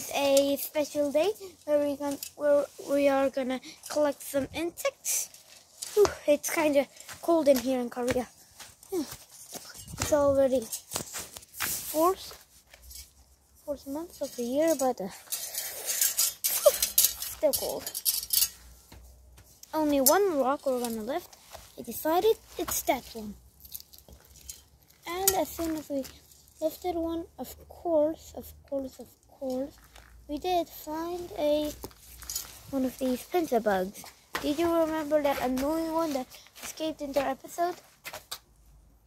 is a special day where we can where we are gonna collect some insects. Whew, it's kind of cold in here in Korea. It's already fourth fourth month of the year, but uh, still cold. Only one rock we're gonna lift. I decided it's that one. And as soon as we lifted one, of course, of course, of course, we did find a one of these pincer bugs. Did you remember that annoying one that escaped in our episode?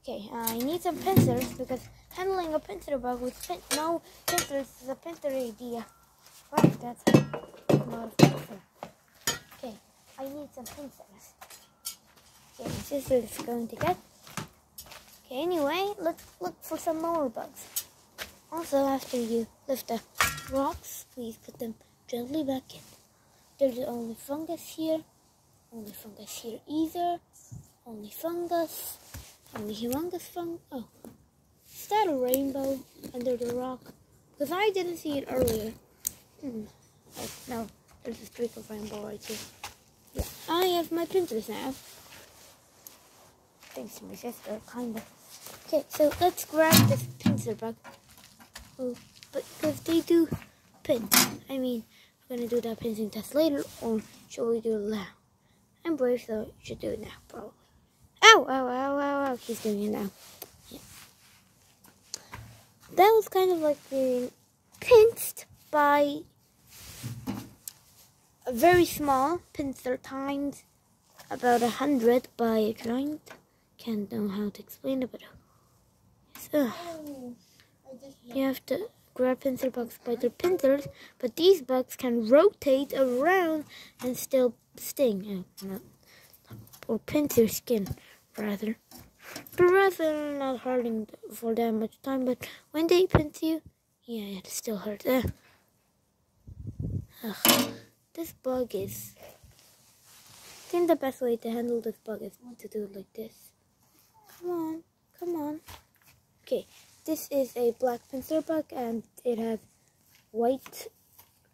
Okay, I need some pincers because handling a pincer bug with pin no pincers is a pincer idea. Right, that's not a pincer. Okay, I need some pincers. Okay, this is going to get. Okay, anyway, let's look for some more bugs. Also, after you lift the rocks, please put them gently back in. There's only fungus here, only fungus here either, only fungus, only humongous fungus. Oh, is that a rainbow under the rock? Because I didn't see it earlier. Hmm. Oh, no, there's a streak of rainbow right here. Yeah, I have my pincers now. Thanks to my sister, kinda. Okay, so let's grab this pincer bug. Oh, but because they do pin. I mean, we're gonna do that pincing test later, or should we do it now? I'm brave, so we should do it now, probably. Ow, ow, ow, ow, ow. He's doing it now. Yeah. That was kind of like being pinched by a very small pincer times about a hundred by a giant. Can't know how to explain it, but you have to grab pincer bugs by their pincers, but these bugs can rotate around and still sting. Not, or pinch your skin, rather. But rather not hurting for that much time, but when they pinch you, yeah, it still hurts. Uh. Ugh. This bug is. I think the best way to handle this bug is to do it like this. Come on, come on. Okay, this is a black pincer bug and it has white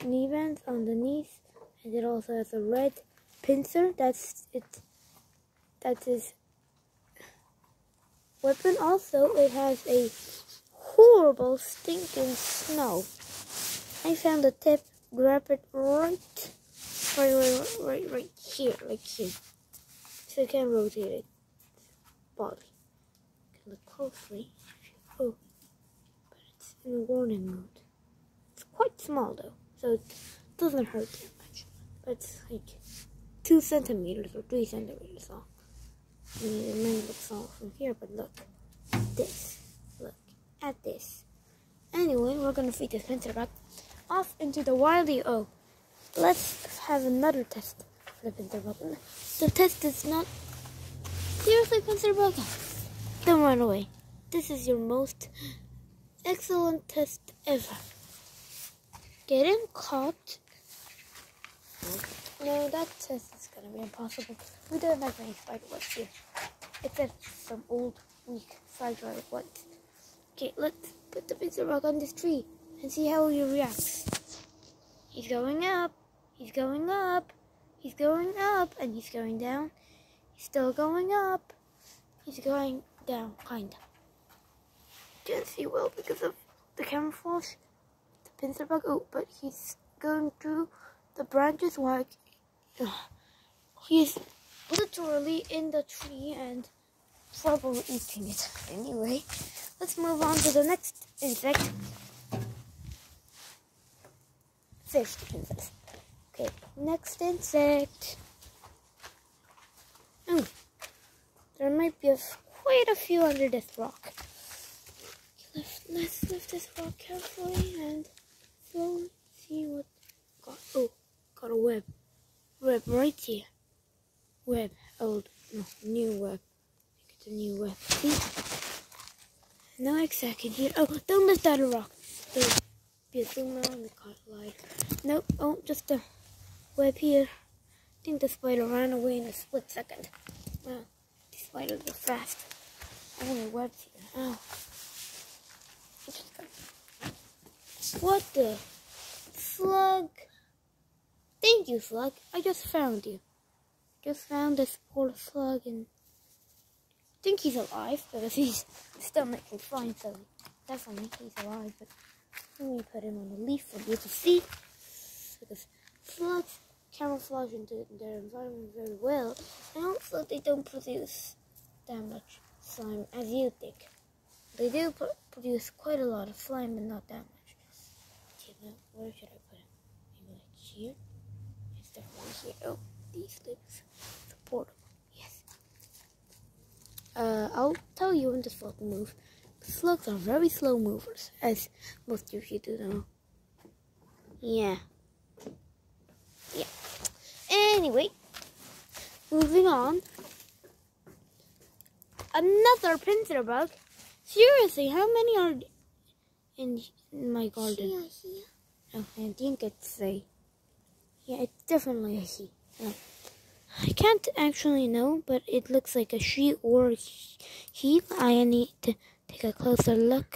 knee bands on the knees and it also has a red pincer. That's it. That is weapon. Also, it has a horrible stinking smell. I found the tip. Grab it right, right, right, right, right here, like here, so you can rotate it. Body. Look closely. Oh, but it's in warning mode. It's quite small though, so it doesn't hurt that much. But it's like two centimeters or three centimeters long. I mean, it may look small from here, but look at this. Look at this. Anyway, we're gonna feed this pincer back off into the wildy. Oh, let's have another test for the. The test is not seriously pincer bug. Don't run away. This is your most excellent test ever. Getting caught. No, that test is gonna be impossible. We don't have any spider webs here. Except some old, weak spider webs. Okay, let's put the pincer rock on this tree and see how he reacts. He's going up, he's going up, he's going up, and he's going down. He's still going up, he's going down, kinda. Can't see well because of the camouflage, the pincer bug. Oh, but he's going through the branches like he's literally in the tree and probably eating it. Anyway, let's move on to the next insect. Safety insect. Okay, next insect. Oh, there might be a, quite a few under this rock. Let's lift this rock carefully and see what got. Oh, got a web. Web right here. Web. Old. No, new web. It's a new web. See? No exactly here. Oh, don't lift that rock. There's be a zoomer on the light. Nope. Oh, just a web here. I think the spider ran away in a split second. Wow. These spiders are fast. Only webs here. Oh. What the? slug. Thank you, slug. I just found you. Just found this poor slug and I think he's alive because he's still making flying, so definitely he's alive. But let me put him on a leaf for you to see because slugs camouflage into their environment very well, and also they don't produce that much slime as you think. They do pr produce quite a lot of slime, but not that much. Now where should I put it? Maybe like here? It's definitely here. Oh, these lips. Supportable. Yes. Uh, I'll tell you when the will move. Slugs are very slow movers, as most of you do know. Yeah. Yeah. Anyway, moving on. Another pincer bug. Seriously, how many are in, in my garden? Here, here. Oh, I think it's a. Yeah, it's definitely a he. No. I can't actually know, but it looks like a she or he. I need to take a closer look.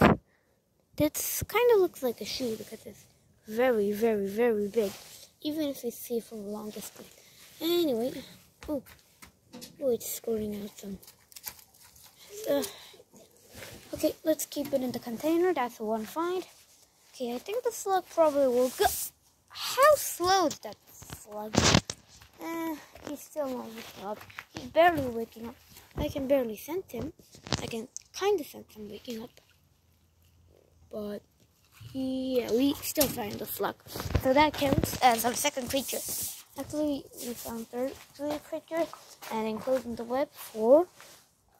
This kind of looks like a she because it's very, very, very big even if it's see from a long distance. Anyway, oh, oh, it's squirting out some. Uh, okay, let's keep it in the container. That's one find. Okay, I think the slug probably will go. How slow is that slug? Uh, he's still not waking up. He's barely waking up. I can barely sense him. I can kind of sense him waking up. But yeah, we still find the slug. So that counts as our second creature. Actually, we found third three creatures and including the web four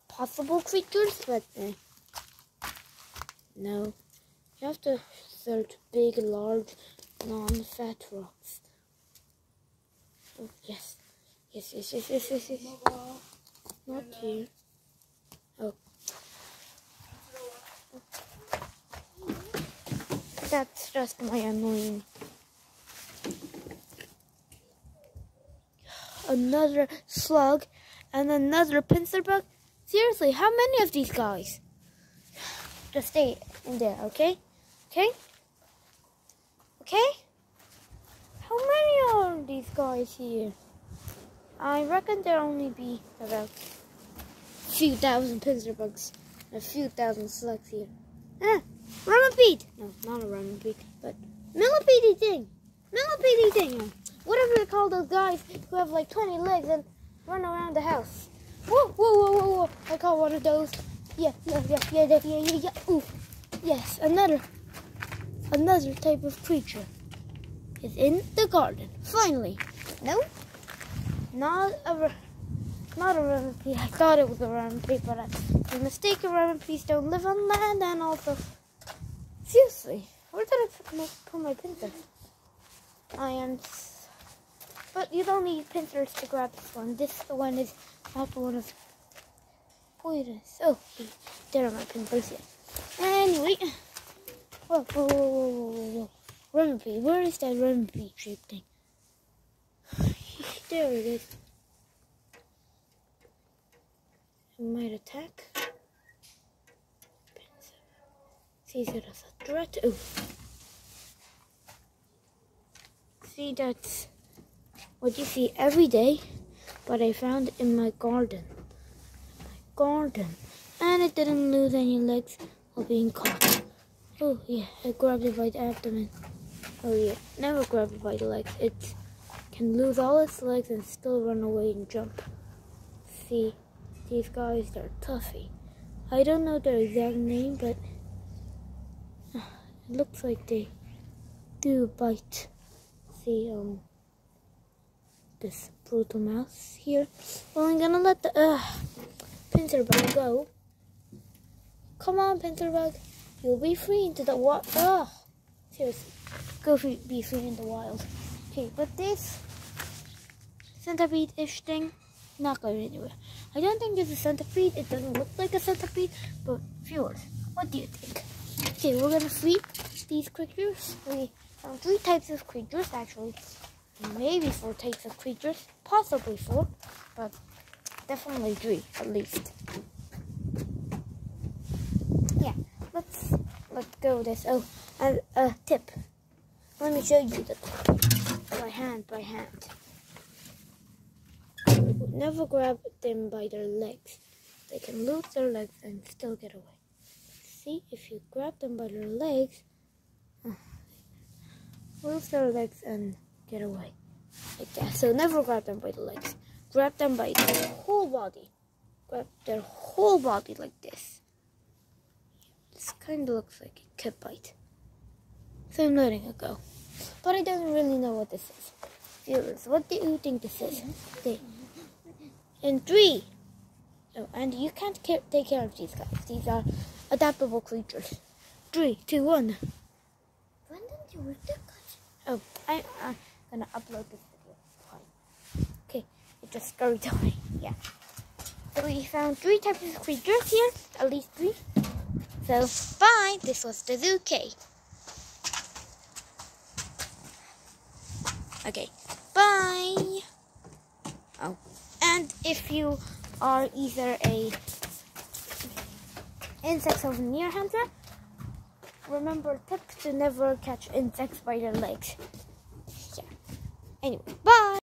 possible creatures, but uh, no. You have to search big, large, non-fat rocks. Oh, yes. Yes, yes, yes, yes, yes, yes. Not here. Oh. That's just my annoying. Another slug and another pincer bug. Seriously, how many of these guys? Just stay in there, okay? Okay? Okay? How many are these guys here? I reckon there only be about a few thousand pincer bugs, a few thousand slugs here. Ah, Remipede! No, not a remipede, but millipede thing. Millipede thing. Whatever they call those guys who have like 20 legs and run around the house. Whoa, whoa, whoa, whoa, whoa. I caught one of those. Yeah, yeah, yeah, yeah, yeah, yeah, yeah, yeah. Ooh. Yes, another, another type of creature is in the garden. Finally. No, not a, not a remipede. I thought it was a remipede, but I was mistaken. Remipedes don't live on land and also Seriously, where did I put my, put my pincers? I am, but you don't need pincers to grab this one. This one is not the one of poisonous. Oh, there are my pincers. Yeah. Anyway, whoa, whoa, whoa, whoa, whoa, whoa, Remipede, where is that Remipede shape thing? there it is. It might attack. sees it as a threat. Oh. See, that's what you see every day, but I found in my garden. Garden. And it didn't lose any legs while being caught. Oh, yeah, it grabbed it by the abdomen. Oh, yeah, never grab it by the legs. It can lose all its legs and still run away and jump. See, these guys, they're toughy. I don't know their exact name, but it looks like they do bite. See, um, this brutal mouse here. Well, I'm gonna let the uh, pincer bug go. Come on, pincer bug. You'll be free into the wild. Ah, seriously, go free, be free in the wild. Okay, but this centipede-ish thing, not going anywhere. I don't think it's a centipede. It doesn't look like a centipede, but viewers, what do you think? Okay, we're gonna feed these creatures. We found three types of creatures actually. Maybe four types of creatures, possibly four, but definitely three at least. Yeah, let's let's go this. Oh, a tip. let me show you the by hand, by hand. Never grab them by their legs. They can lose their legs and still get away. See, if you grab them by their legs, lose their legs and get away. Like that. So never grab them by the legs. Grab them by their whole body. Grab their whole body like this. This kind of looks like a could bite. So I'm letting it go. But I don't really know what this is. Viewers, what do you think this is? Okay. In three. Oh, and you can't take care of these guys. These are adaptable creatures. Three, two, one. When did you the Oh, I, I'm gonna upload this video. Fine. Okay, it just scurried away. Yeah. So we found three types of creatures here, at least three. So, bye. This was the Zoo K. Okay, bye. Oh, and if you are either a insect near hunter, remember tip to never catch insects by their legs. Yeah. Anyway, bye.